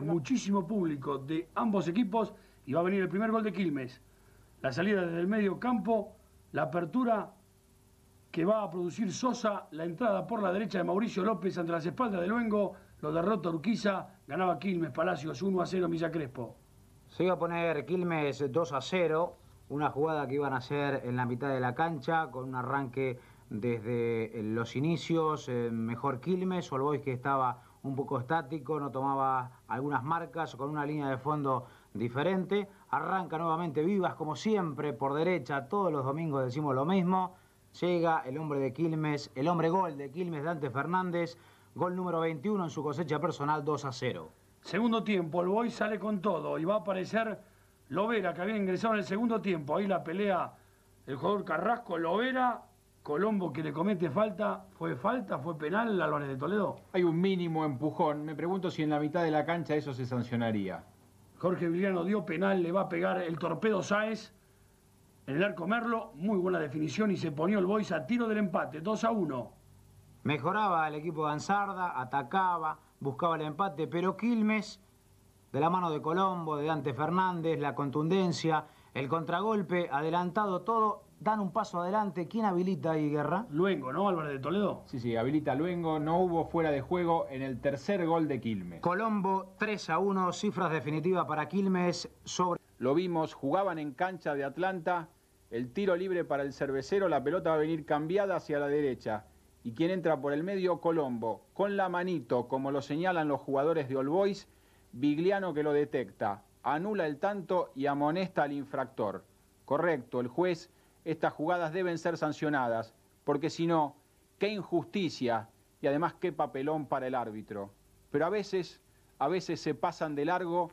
muchísimo público de ambos equipos y va a venir el primer gol de Quilmes. La salida desde el medio campo, la apertura que va a producir Sosa, la entrada por la derecha de Mauricio López ante las espaldas de Luengo, lo derrota Urquiza, ganaba Quilmes, Palacios 1 a 0, Milla Crespo. Se iba a poner Quilmes 2 a 0, una jugada que iban a hacer en la mitad de la cancha, con un arranque desde los inicios, eh, mejor Quilmes, Olbois que estaba un poco estático, no tomaba algunas marcas, con una línea de fondo diferente. Arranca nuevamente Vivas, como siempre, por derecha, todos los domingos decimos lo mismo. Llega el hombre de Quilmes, el hombre gol de Quilmes, Dante Fernández, gol número 21 en su cosecha personal, 2 a 0. Segundo tiempo, el Boy sale con todo y va a aparecer Lovera, que había ingresado en el segundo tiempo. Ahí la pelea el jugador Carrasco, Lovera, Colombo que le comete falta. ¿Fue falta? ¿Fue penal Álvarez de Toledo? Hay un mínimo empujón. Me pregunto si en la mitad de la cancha eso se sancionaría. Jorge Viliano dio penal, le va a pegar el torpedo Sáez. En el arco Merlo, muy buena definición y se ponía el Boys a tiro del empate, 2 a 1. Mejoraba el equipo de Ansarda, atacaba, buscaba el empate, pero Quilmes, de la mano de Colombo, de Dante Fernández, la contundencia, el contragolpe, adelantado todo, dan un paso adelante. ¿Quién habilita ahí, Guerra? Luengo, ¿no? Álvarez de Toledo. Sí, sí, habilita Luengo. No hubo fuera de juego en el tercer gol de Quilmes. Colombo, 3 a 1, cifras definitivas para Quilmes sobre... Lo vimos, jugaban en cancha de Atlanta. El tiro libre para el cervecero, la pelota va a venir cambiada hacia la derecha. Y quien entra por el medio, Colombo. Con la manito, como lo señalan los jugadores de All Boys, Vigliano que lo detecta. Anula el tanto y amonesta al infractor. Correcto, el juez estas jugadas deben ser sancionadas, porque si no, qué injusticia y además qué papelón para el árbitro. Pero a veces, a veces se pasan de largo.